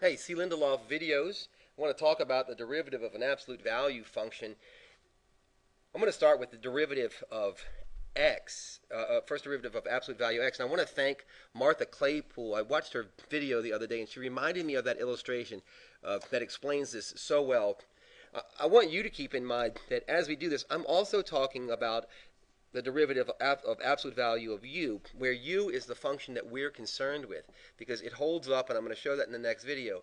Hey, C. Lindelof videos. I want to talk about the derivative of an absolute value function. I'm going to start with the derivative of x, uh, uh, first derivative of absolute value x. And I want to thank Martha Claypool. I watched her video the other day, and she reminded me of that illustration uh, that explains this so well. I want you to keep in mind that as we do this, I'm also talking about the derivative of absolute value of u, where u is the function that we're concerned with, because it holds up, and I'm going to show that in the next video.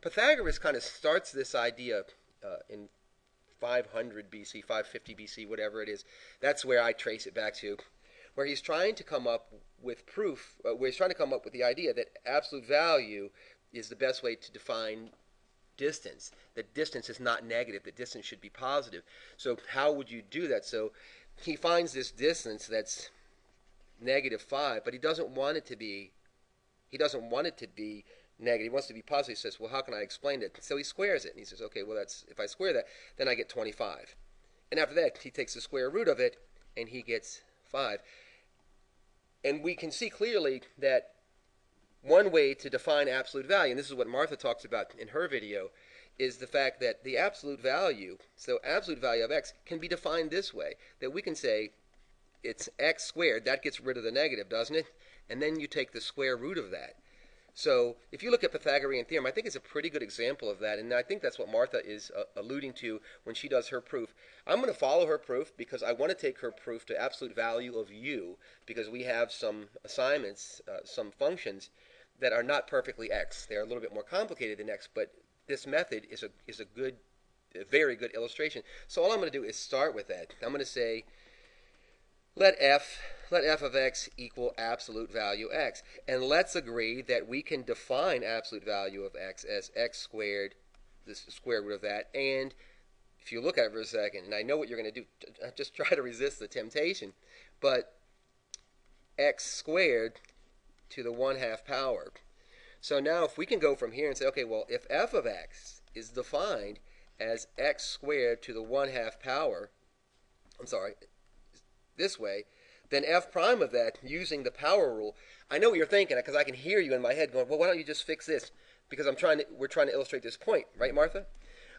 Pythagoras kind of starts this idea uh, in 500 BC, 550 BC, whatever it is. That's where I trace it back to, where he's trying to come up with proof, uh, where he's trying to come up with the idea that absolute value is the best way to define distance. That distance is not negative, that distance should be positive. So how would you do that? So he finds this distance that's negative 5, but he doesn't want it to be he doesn't want it to be negative. He wants it to be positive. He says, "Well, how can I explain it?" So he squares it, and he says, "Okay, well, that's if I square that, then I get 25." And after that, he takes the square root of it, and he gets 5. And we can see clearly that one way to define absolute value, and this is what Martha talks about in her video, is the fact that the absolute value, so absolute value of x, can be defined this way, that we can say it's x squared, that gets rid of the negative, doesn't it? And then you take the square root of that. So if you look at Pythagorean theorem, I think it's a pretty good example of that, and I think that's what Martha is uh, alluding to when she does her proof. I'm going to follow her proof because I want to take her proof to absolute value of u, because we have some assignments, uh, some functions that are not perfectly x. They're a little bit more complicated than x, but this method is a, is a good, a very good illustration. So all I'm going to do is start with that. I'm going to say, let f, let f of x equal absolute value x. And let's agree that we can define absolute value of x as x squared, the square root of that, and if you look at it for a second, and I know what you're going to do, just try to resist the temptation, but x squared to the 1 half power so now if we can go from here and say, okay, well, if f of x is defined as x squared to the 1 half power, I'm sorry, this way, then f prime of that using the power rule, I know what you're thinking because I can hear you in my head going, well, why don't you just fix this? Because I'm trying to, we're trying to illustrate this point, right, Martha?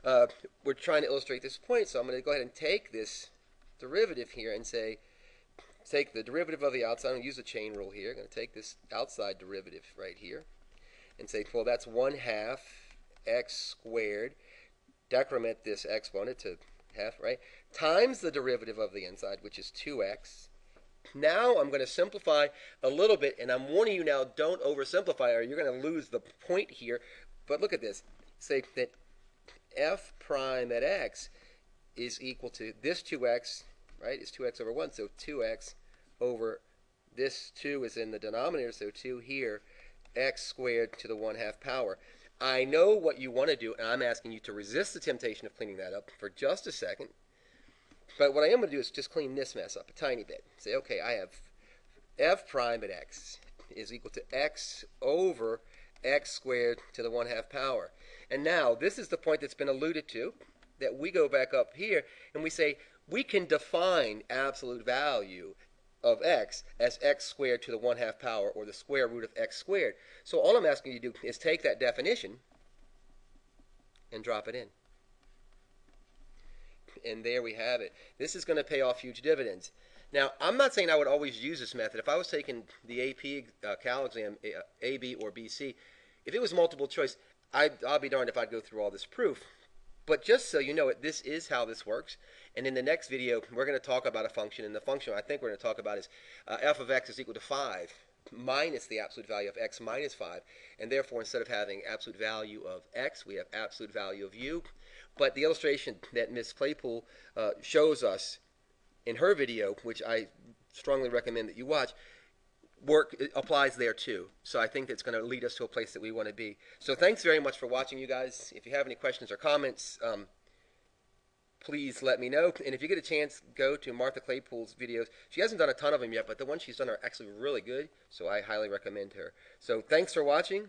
Uh, we're trying to illustrate this point, so I'm going to go ahead and take this derivative here and say, take the derivative of the outside, I'm going to use the chain rule here, I'm going to take this outside derivative right here, and say, well, that's 1 half x squared, decrement this exponent to half, right, times the derivative of the inside, which is 2x. Now I'm going to simplify a little bit, and I'm warning you now, don't oversimplify or you're going to lose the point here. But look at this. Say that f prime at x is equal to this 2x, right, is 2x over 1, so 2x over this 2 is in the denominator, so 2 here x squared to the 1 half power. I know what you want to do, and I'm asking you to resist the temptation of cleaning that up for just a second. But what I am going to do is just clean this mess up a tiny bit. Say, okay, I have f prime at x is equal to x over x squared to the 1 half power. And now, this is the point that's been alluded to, that we go back up here and we say, we can define absolute value of x as x squared to the 1 half power, or the square root of x squared. So all I'm asking you to do is take that definition and drop it in. And there we have it. This is going to pay off huge dividends. Now, I'm not saying I would always use this method. If I was taking the AP uh, Cal exam, uh, A, B, or BC, if it was multiple choice, I'd, I'll be darned if I'd go through all this proof. But just so you know it, this is how this works. And in the next video, we're going to talk about a function. And the function I think we're going to talk about is uh, f of x is equal to 5 minus the absolute value of x minus 5. And therefore, instead of having absolute value of x, we have absolute value of u. But the illustration that Ms. Claypool uh, shows us in her video, which I strongly recommend that you watch, work applies there too. So I think it's going to lead us to a place that we want to be. So thanks very much for watching, you guys. If you have any questions or comments, um, please let me know. And if you get a chance, go to Martha Claypool's videos. She hasn't done a ton of them yet, but the ones she's done are actually really good. So I highly recommend her. So thanks for watching.